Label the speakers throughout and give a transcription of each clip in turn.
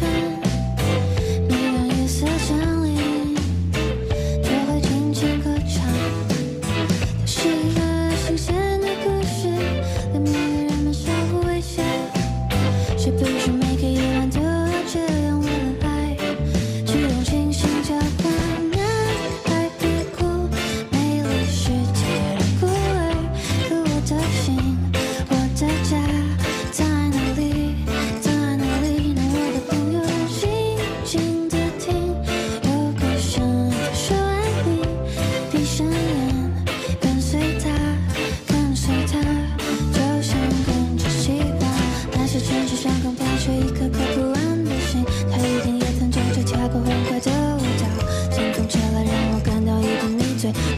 Speaker 1: ocean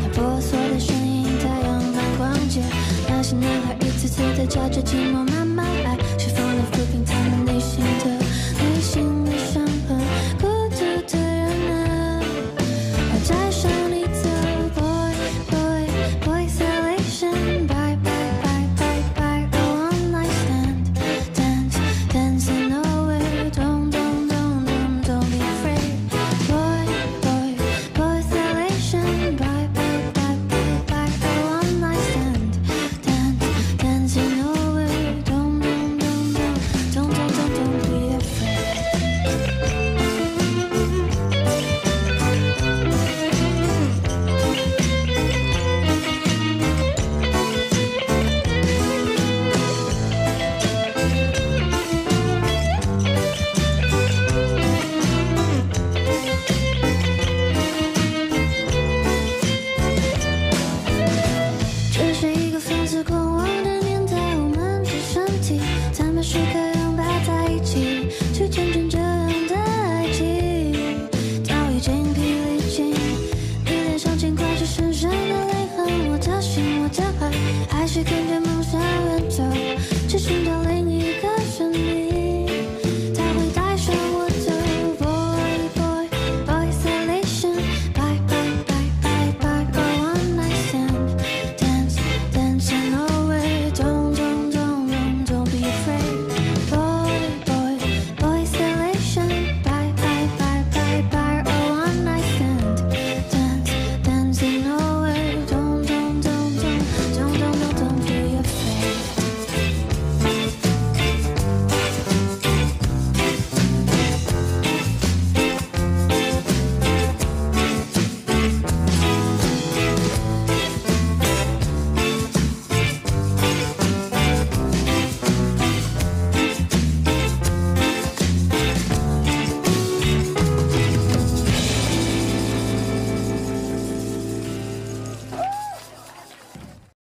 Speaker 1: 那婆娑的身影，太阳般光洁。那些男孩一次次地夹着寂寞。感觉